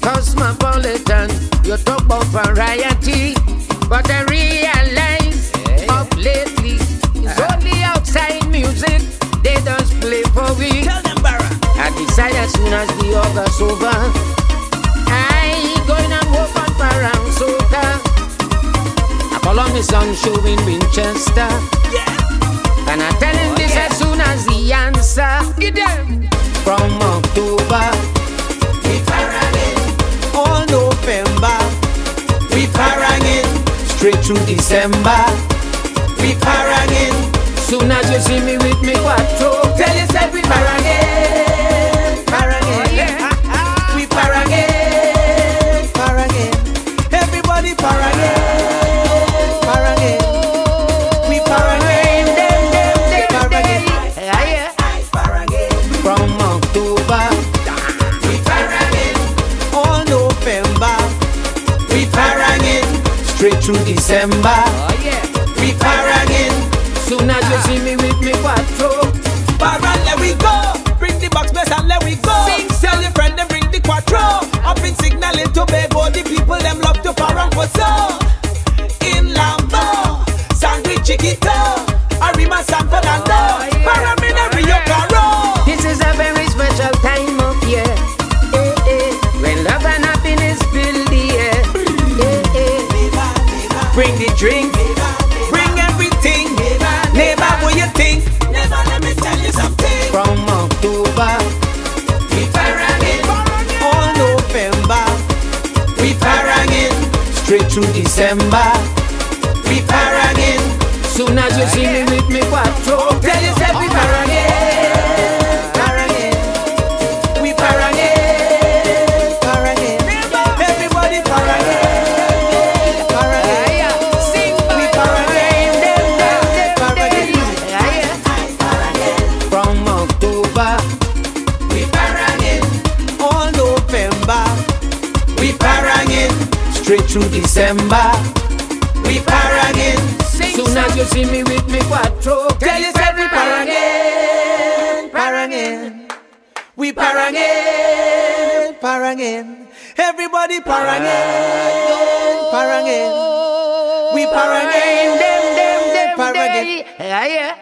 cosmopolitan. You talk variety, but I realize lately it's only outside music they play for we. Tell them. I decide as soon as the August over, Call on Shurwayne Winchester. Yeah. And I tell him this as soon as the answer get them from October. We parangin all November. We parangin straight through December. We parangin. Soon as you see me with me cuatro, straight through December. Oh yeah. We parangin. Soon as you see me with me cuatro, Para let we go. Bring the box bless and let we go. Sing, Tell your friend them bring the cuatro. Up in signal in Tobago, the people them love to parang for so. In Lambo, Sangre Chiquito, Bring the drink, bring everything. Neighbor, what you think? Never let me tell you something. From October, We parangin all November. We parangin, straight through December. we parangin. Soon as you see me with me cuatro, straight through December. we parangin. Soon as you see me with me cuatro, Tell yourself we parangin, parangin. We parangin, parangin. Everybody parangin, parangin. We parangin, parangin. Yeah, yeah.